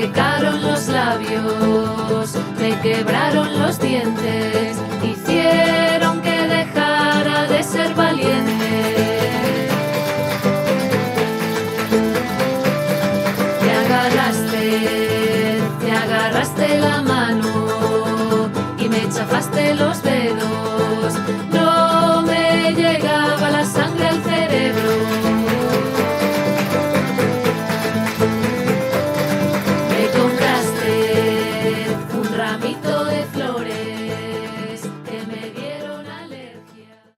secaron los labios, me quebraron los dientes, hicieron que dejara de ser valiente. Te agarraste, te agarraste la mano y me chafaste los dedos. Grammy